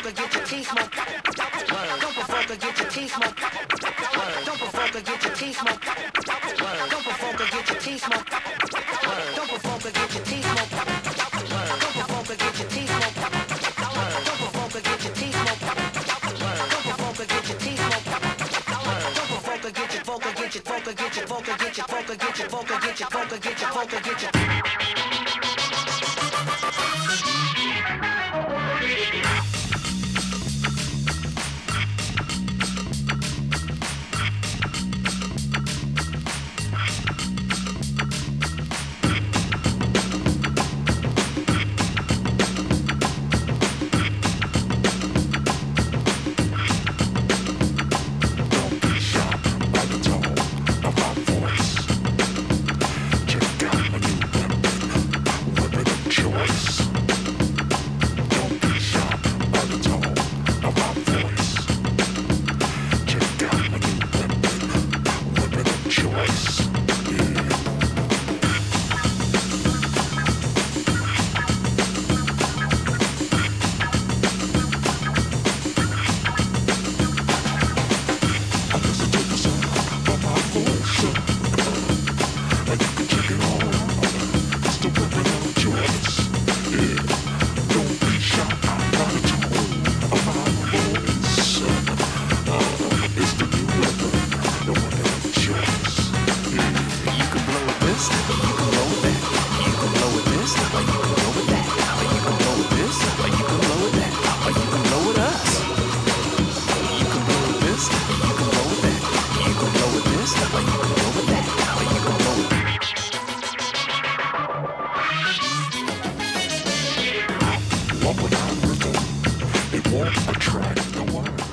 provoke get your teeth smoked. Don't provoke get your teeth smoked. Your vocal get your vocal get your vocal get your vocal get your vocal get your vocal get your vocal get your this, or you can blow with that. You can blow with this, or you can blow with that. Or you can blow with this, or you can blow with that. Or you can blow with us. You can blow with this, or you can blow with that. You can blow with this, or you can blow with that. Or you can blow with that. What would I do? It won't attract the world.